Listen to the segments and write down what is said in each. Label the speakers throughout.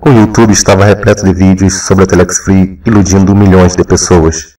Speaker 1: O YouTube estava repleto de vídeos sobre a Telex Free iludindo milhões de pessoas.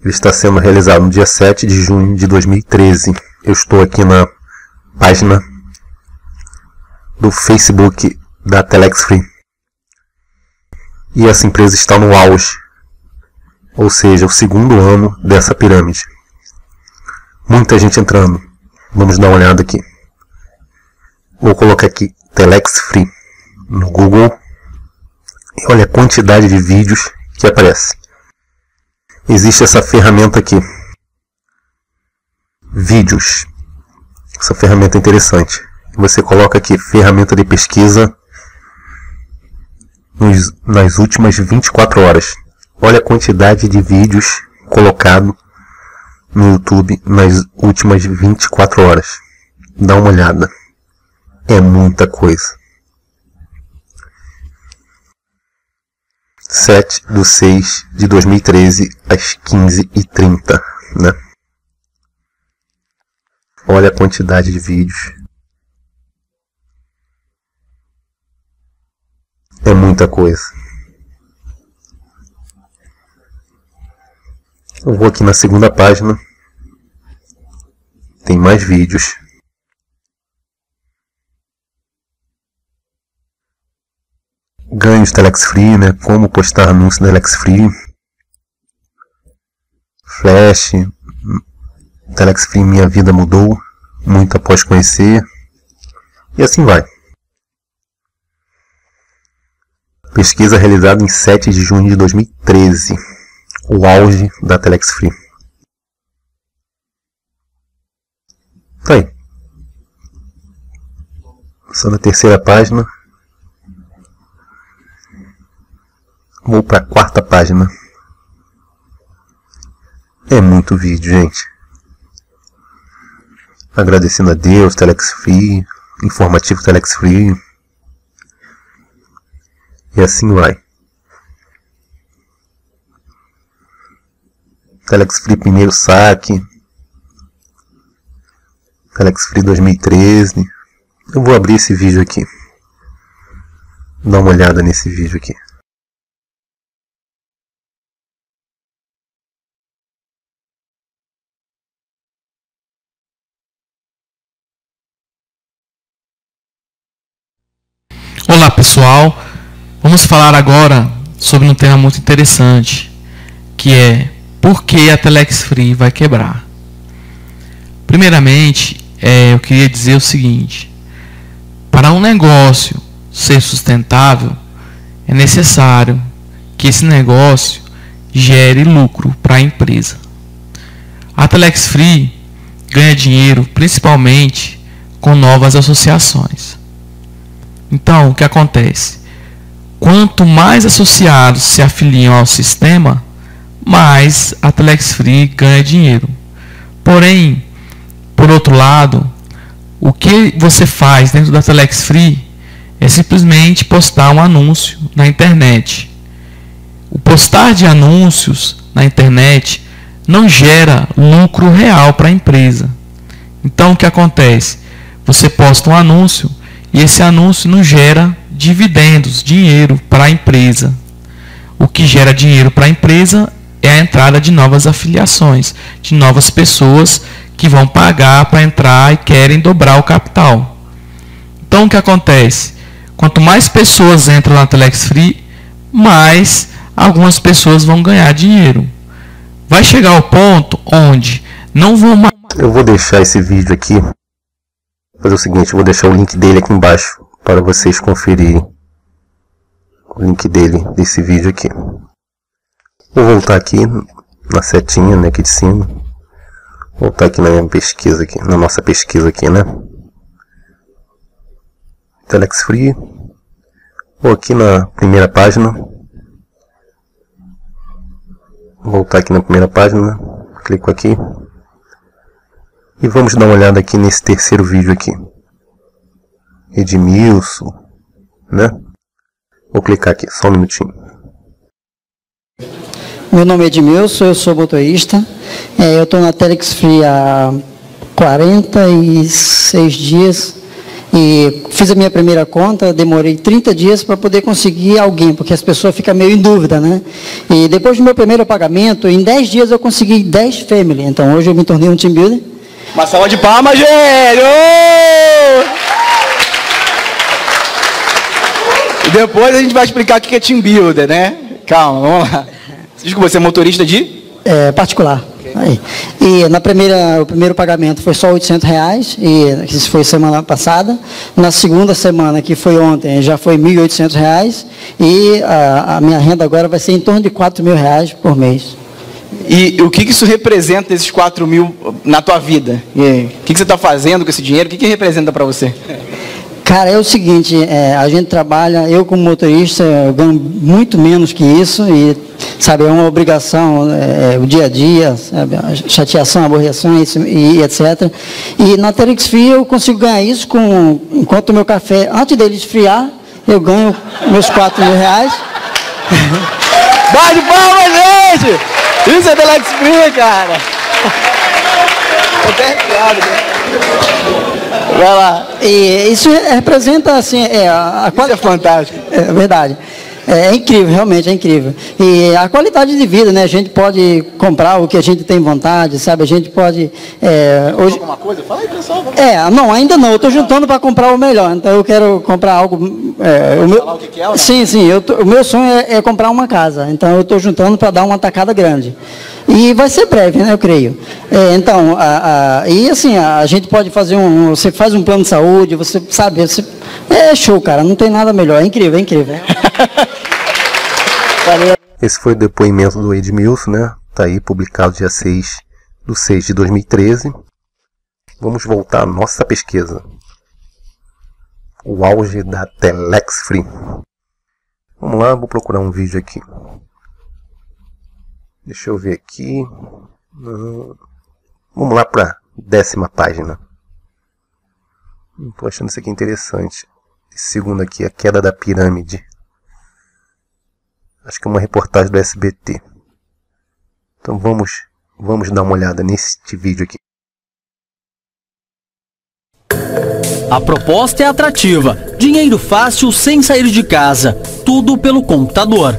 Speaker 1: Ele está sendo realizado no dia 7 de junho de 2013. Eu estou aqui na página do Facebook da Telex Free. E essa empresa está no auge, ou seja, o segundo ano dessa pirâmide. Muita gente entrando. Vamos dar uma olhada aqui. Vou colocar aqui Telex Free no Google e olha a quantidade de vídeos que aparece. Existe essa ferramenta aqui. Vídeos. Essa ferramenta é interessante. Você coloca aqui ferramenta de pesquisa nos, nas últimas 24 horas. Olha a quantidade de vídeos colocado no YouTube nas últimas 24 horas. Dá uma olhada. É muita coisa. 7 de 6 de 2013 às 15h30, né? Olha a quantidade de vídeos. É muita coisa. Eu vou aqui na segunda página. Tem mais vídeos. Ganhos Telex Free, né? Como postar anúncio da Telex Free. Flash, Telex Free Minha Vida Mudou, muito após conhecer. E assim vai. Pesquisa realizada em 7 de junho de 2013. O auge da Telex Free. Tá aí. Só na terceira página. Vou para a quarta página. É muito vídeo, gente. Agradecendo a Deus, Telex Free, informativo Telex Free. E assim vai. Telex Free primeiro saque. Telex Free 2013. Eu vou abrir esse vídeo aqui. Dá uma olhada nesse vídeo aqui.
Speaker 2: Olá pessoal, vamos falar agora sobre um tema muito interessante, que é por que a Telex Free vai quebrar. Primeiramente, é, eu queria dizer o seguinte: para um negócio ser sustentável, é necessário que esse negócio gere lucro para a empresa. A Telex Free ganha dinheiro principalmente com novas associações. Então, o que acontece? Quanto mais associados se afiliam ao sistema, mais a Telex Free ganha dinheiro. Porém, por outro lado, o que você faz dentro da Telex Free é simplesmente postar um anúncio na internet. O postar de anúncios na internet não gera lucro real para a empresa. Então o que acontece? Você posta um anúncio e esse anúncio não gera dividendos, dinheiro para a empresa. O que gera dinheiro para a empresa é a entrada de novas afiliações, de novas pessoas que vão pagar para entrar e querem dobrar o capital. Então o que acontece? Quanto mais pessoas entram na Telex Free, mais algumas pessoas vão ganhar dinheiro. Vai chegar ao ponto onde não vão mais.
Speaker 1: Eu vou deixar esse vídeo aqui fazer o seguinte, eu vou deixar o link dele aqui embaixo para vocês conferirem o link dele desse vídeo aqui. Vou voltar aqui na setinha né, aqui de cima. Voltar aqui na minha pesquisa aqui, na nossa pesquisa aqui, né? Telex Free. Vou aqui na primeira página. Voltar aqui na primeira página. Clico aqui. E vamos dar uma olhada aqui nesse terceiro vídeo aqui. Edmilson, né? Vou clicar aqui, só um minutinho.
Speaker 3: Meu nome é Edmilson, eu sou motorista. É, eu estou na Telex Free há 46 dias. E fiz a minha primeira conta, demorei 30 dias para poder conseguir alguém, porque as pessoas ficam meio em dúvida, né? E depois do meu primeiro pagamento, em 10 dias eu consegui 10 family. Então hoje eu me tornei um team builder.
Speaker 4: Uma salva de palmas! E depois a gente vai explicar o que é team builder, né? Calma, vamos lá. Que você é motorista de?
Speaker 3: É, particular. E na primeira, o primeiro pagamento foi só 800 reais, e isso foi semana passada. Na segunda semana, que foi ontem, já foi 1.800 reais, e a, a, minha renda agora vai ser em torno de 4 mil reais por mês.
Speaker 4: E o que, que isso representa, esses 4 mil, na tua vida? E o que, que você está fazendo com esse dinheiro? O que, que representa para você?
Speaker 3: Cara, é o seguinte, é, a gente trabalha, eu como motorista, eu ganho muito menos que isso e, sabe, é uma obrigação, é, é o dia a dia, sabe, chateação, aborreção e, e etc. E na Telex Free eu consigo ganhar isso com, enquanto o meu café, antes dele esfriar, eu ganho meus 4 mil reais.
Speaker 4: Bate palma, gente! Isso é Telex Free, cara! Né?
Speaker 3: Vai lá. E isso representa, assim, é, a, a
Speaker 4: Isso é fantástico.
Speaker 3: É verdade. É, é, incrível, realmente é incrível. E a qualidade de vida, né? A gente pode comprar o que a gente tem vontade, sabe? A gente pode. É,
Speaker 4: hoje... Alguma coisa? Fala aí, pessoal.
Speaker 3: É, não, ainda não. Eu estou juntando para comprar o melhor. Então eu quero comprar algo. É, o meu...
Speaker 4: Falar o que, que é? Ou não?
Speaker 3: Sim, sim. Eu tô... O meu sonho é, é comprar uma casa. Então eu estou juntando para dar uma tacada grande. E vai ser breve, né, eu creio. É, então, a, a, e assim, a, a, gente pode fazer um. Você faz um plano de saúde, você sabe, você, é show, cara, não tem nada melhor. É incrível, é incrível.
Speaker 1: Esse foi o depoimento do Edmilson, né? Tá aí publicado dia 6 do 6 de 2013. Vamos voltar à nossa pesquisa. O auge da Telex Free. Vamos lá, vou procurar um vídeo aqui. Deixa eu ver aqui. Vamos lá para décima página. Estou achando isso aqui interessante. Segundo aqui, a queda da pirâmide. Acho que é uma reportagem do SBT. Então vamos, vamos dar uma olhada neste vídeo aqui.
Speaker 5: A proposta é atrativa. Dinheiro fácil sem sair de casa. Tudo pelo computador.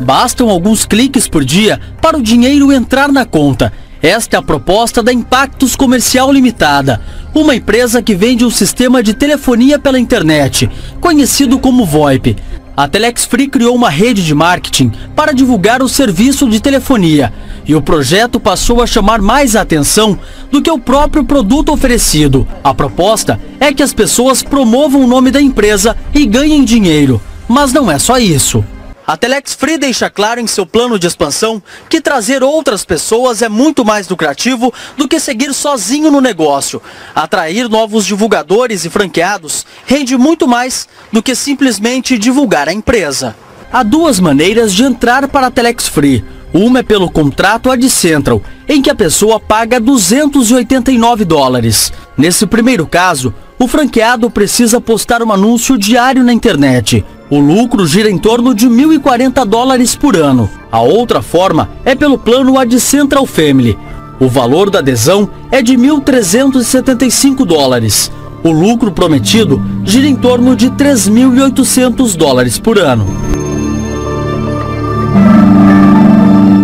Speaker 5: Bastam alguns cliques por dia para o dinheiro entrar na conta. Esta é a proposta da Impactos Comercial Limitada, uma empresa que vende um sistema de telefonia pela internet, conhecido como VoIP. A Telex Free criou uma rede de marketing para divulgar o serviço de telefonia e o projeto passou a chamar mais atenção do que o próprio produto oferecido. A proposta é que as pessoas promovam o nome da empresa e ganhem dinheiro. Mas não é só isso. A Telex Free deixa claro em seu plano de expansão que trazer outras pessoas é muito mais lucrativo do que seguir sozinho no negócio. Atrair novos divulgadores e franqueados rende muito mais do que simplesmente divulgar a empresa. Há duas maneiras de entrar para a Telex Free. Uma é pelo contrato AdCentral, em que a pessoa paga 289 dólares. Nesse primeiro caso, o franqueado precisa postar um anúncio diário na internet. O lucro gira em torno de 1.040 dólares por ano. A outra forma é pelo plano Ad Central Family. O valor da adesão é de 1.375 dólares. O lucro prometido gira em torno de 3.800 dólares por ano.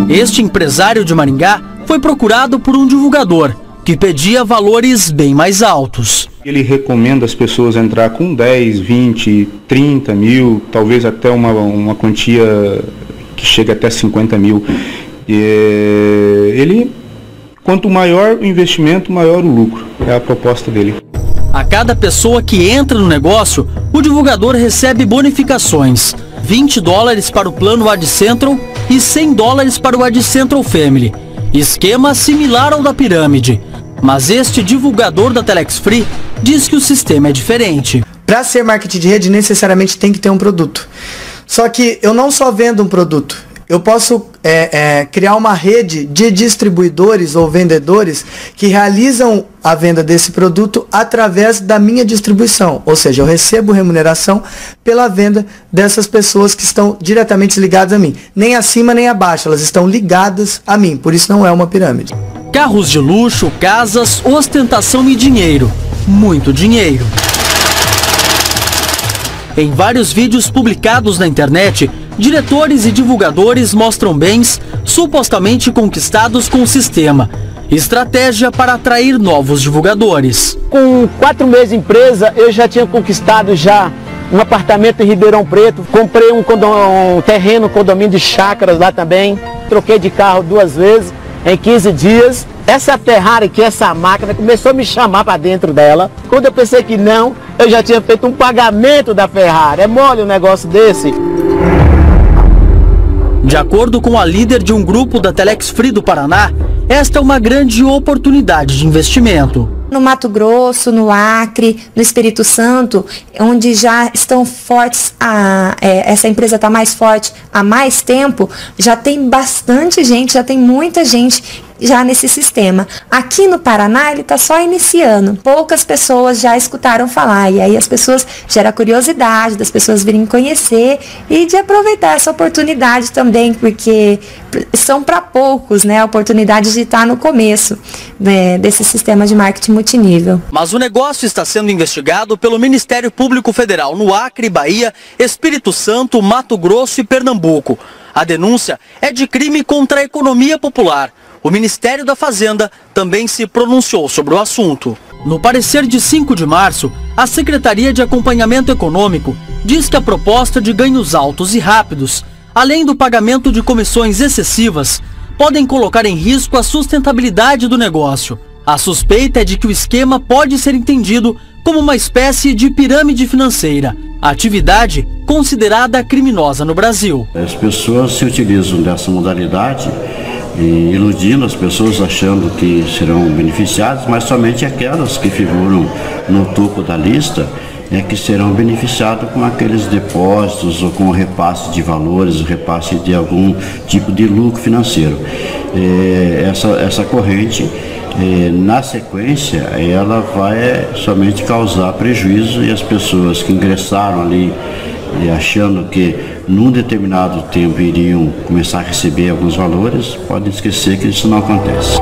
Speaker 5: Este empresário de Maringá foi procurado por um divulgador que pedia valores bem mais altos.
Speaker 6: Ele recomenda as pessoas entrar com 10, 20, 30 mil, talvez até uma, uma quantia que chega até 50 mil. E, ele, quanto maior o investimento, maior o lucro. É a proposta dele.
Speaker 5: A cada pessoa que entra no negócio, o divulgador recebe bonificações. 20 dólares para o plano AdCentral e 100 dólares para o AdCentral Family. Esquema similar ao da pirâmide. Mas este divulgador da Telex Free diz que o sistema é diferente.
Speaker 7: Para ser marketing de rede, necessariamente tem que ter um produto. Só que eu não só vendo um produto, eu posso é, é, criar uma rede de distribuidores ou vendedores que realizam a venda desse produto através da minha distribuição. Ou seja, eu recebo remuneração pela venda dessas pessoas que estão diretamente ligadas a mim. Nem acima nem abaixo, elas estão ligadas a mim. Por isso não é uma pirâmide.
Speaker 5: Carros de luxo, casas, ostentação e dinheiro. Muito dinheiro. Em vários vídeos publicados na internet, diretores e divulgadores mostram bens supostamente conquistados com o sistema. Estratégia para atrair novos divulgadores.
Speaker 8: Com quatro meses de empresa, eu já tinha conquistado já um apartamento em Ribeirão Preto, comprei um, um terreno, um condomínio de chácaras lá também, troquei de carro duas vezes em 15 dias. Essa Ferrari, que essa máquina, começou a me chamar para dentro dela. Quando eu pensei que não, eu já tinha feito um pagamento da Ferrari. É mole um negócio desse.
Speaker 5: De acordo com a líder de um grupo da Telex Free do Paraná, esta é uma grande oportunidade de investimento.
Speaker 9: No Mato Grosso, no Acre, no Espírito Santo, onde já estão fortes, a, é, essa empresa está mais forte há mais tempo, já tem bastante gente, já tem muita gente já nesse sistema. Aqui no Paraná ele está só iniciando. Poucas pessoas já escutaram falar e aí as pessoas gera curiosidade das pessoas virem conhecer e de aproveitar essa oportunidade também, porque são para poucos, né, a oportunidade de estar no começo né, desse sistema de marketing multinível.
Speaker 5: Mas o negócio está sendo investigado pelo Ministério Público Federal no Acre, Bahia, Espírito Santo, Mato Grosso e Pernambuco. A denúncia é de crime contra a economia popular. O Ministério da Fazenda também se pronunciou sobre o assunto. No parecer de 5 de março, a Secretaria de Acompanhamento Econômico diz que a proposta de ganhos altos e rápidos, além do pagamento de comissões excessivas, podem colocar em risco a sustentabilidade do negócio. A suspeita é de que o esquema pode ser entendido como uma espécie de pirâmide financeira, atividade considerada criminosa no Brasil.
Speaker 10: As pessoas se utilizam dessa modalidade iludindo as pessoas achando que serão beneficiadas, mas somente aquelas que figuram no topo da lista é que serão beneficiados com aqueles depósitos ou com o repasse de valores, o repasse de algum tipo de lucro financeiro. É, essa, essa corrente, é, na sequência, ela vai somente causar prejuízo e as pessoas que ingressaram ali achando que num determinado tempo iriam começar a receber alguns valores, podem esquecer que isso não acontece.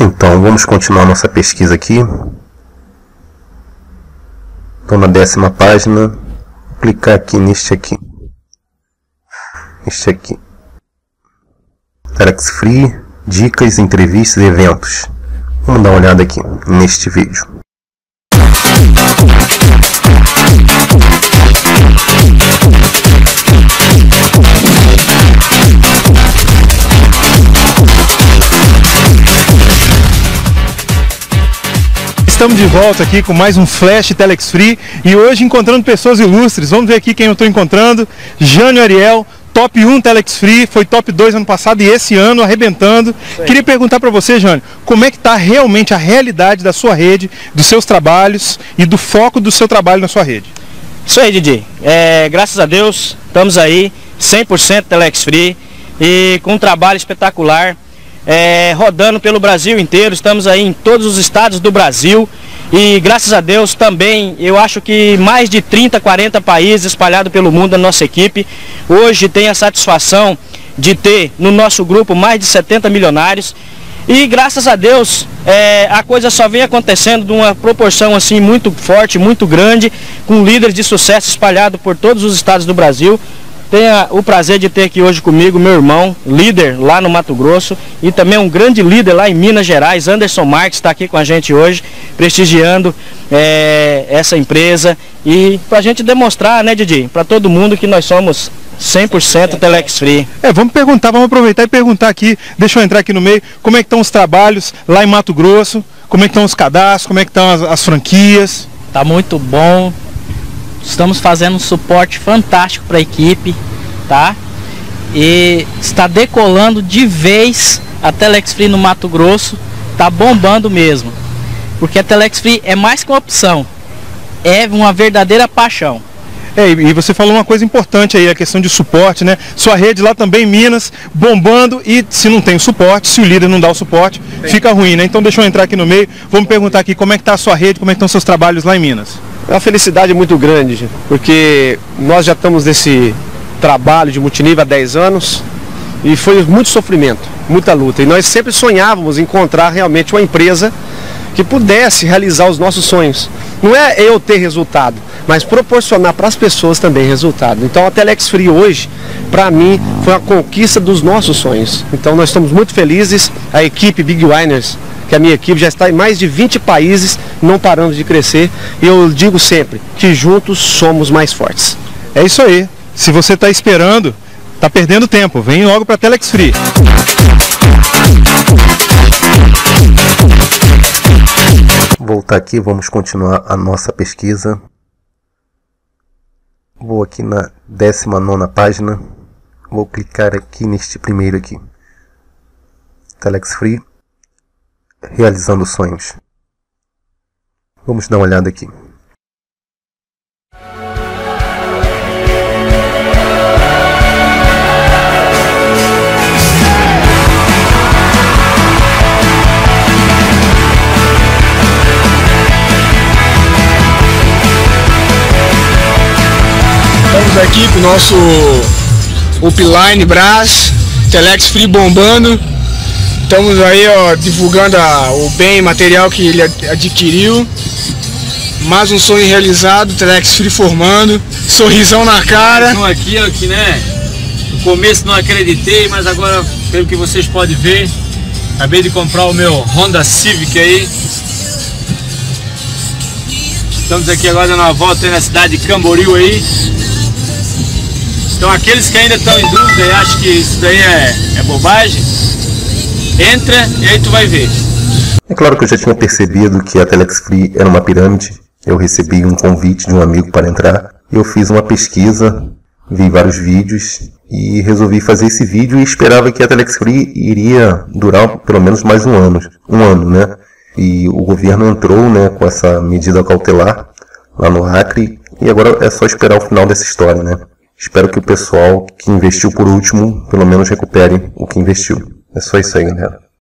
Speaker 1: Então, vamos continuar nossa pesquisa aqui. Estou na décima página. Clicar aqui neste aqui. Este aqui. Telex Free, dicas, entrevistas e eventos. Vamos dar uma olhada aqui neste vídeo.
Speaker 11: Estamos de volta aqui com mais um Flash Telex Free e hoje encontrando pessoas ilustres. Vamos ver aqui quem eu estou encontrando. Jânio Ariel, top 1 Telex Free, foi top 2 ano passado e esse ano arrebentando. Queria perguntar para você, Jânio, como é que está realmente a realidade da sua rede, dos seus trabalhos e do foco do seu trabalho na sua rede?
Speaker 12: Isso aí, Didi. É, graças a Deus, estamos aí, 100% Telex Free e com um trabalho espetacular, é, rodando pelo Brasil inteiro. Estamos aí em todos os estados do Brasil e graças a Deus também, eu acho que mais de 30, 40 países espalhados pelo mundo a nossa equipe. Hoje tem a satisfação de ter no nosso grupo mais de 70 milionários. E graças a Deus é, a coisa só vem acontecendo de uma proporção assim muito forte, muito grande, com líderes de sucesso espalhados por todos os estados do Brasil. Tenha o prazer de ter aqui hoje comigo meu irmão, líder lá no Mato Grosso e também um grande líder lá em Minas Gerais, Anderson Marques, está aqui com a gente hoje, prestigiando é, essa empresa. E para a gente demonstrar, né, Didi, para todo mundo que nós somos 100% Telex Free.
Speaker 11: É, vamos perguntar, vamos aproveitar e perguntar aqui, deixa eu entrar aqui no meio, como é que estão os trabalhos lá em Mato Grosso, como é que estão os cadastros, como é que estão as, as franquias?
Speaker 12: Tá muito bom, Estamos fazendo um suporte fantástico para a equipe, tá? E está decolando de vez a Telex Free no Mato Grosso, tá bombando mesmo. Porque a Telex Free é mais que uma opção, é uma verdadeira paixão.
Speaker 11: É, e você falou uma coisa importante aí, a questão de suporte, né? Sua rede lá também, Minas, bombando e se não tem o suporte, se o líder não dá o suporte, fica ruim, né? Então deixa eu entrar aqui no meio, vamos perguntar aqui como é que está a sua rede, como é que estão seus trabalhos lá em Minas.
Speaker 13: É uma felicidade muito grande, porque nós já estamos nesse trabalho de multinível há 10 anos e foi muito sofrimento, muita luta. E nós sempre sonhávamos encontrar realmente uma empresa que pudesse realizar os nossos sonhos. Não é eu ter resultado, mas proporcionar para as pessoas também resultado. Então a Telex Free hoje, para mim, foi a conquista dos nossos sonhos. Então nós estamos muito felizes, a equipe Big Winers que a minha equipe já está em mais de 20 países, não parando de crescer. E eu digo sempre que juntos somos mais fortes.
Speaker 11: É isso aí. Se você está esperando, está perdendo tempo. Vem logo para a Telex Free.
Speaker 1: Voltar aqui, vamos continuar a nossa pesquisa. Vou aqui na 19 página. Vou clicar aqui neste primeiro aqui. Telex Free realizando sonhos. Vamos dar uma olhada aqui.
Speaker 14: Estamos aqui com o nosso Upline Brás, Telex Free bombando. Estamos aí ó, divulgando a, o bem material que ele adquiriu. Mais um sonho realizado, Telex Free formando, sorrisão na cara.
Speaker 15: Aqui, ó, que né? No começo não acreditei, mas agora, pelo que vocês podem ver, acabei de comprar o meu Honda Civic aí. Estamos aqui agora dando uma volta na cidade de Camboriú aí. Então aqueles que ainda estão em dúvida e acham que isso daí é, é bobagem, Entra e aí tu vai ver.
Speaker 1: É claro que eu já tinha percebido que a Telex Free era uma pirâmide. Eu recebi um convite de um amigo para entrar. Eu fiz uma pesquisa, vi vários vídeos e resolvi fazer esse vídeo e esperava que a Telex Free iria durar pelo menos mais um ano, um ano, né? E o governo entrou, né, com essa medida cautelar lá no Acre e agora é só esperar o final dessa história, né? Espero que o pessoal que investiu por último pelo menos recupere o que investiu. É só isso aí, galera.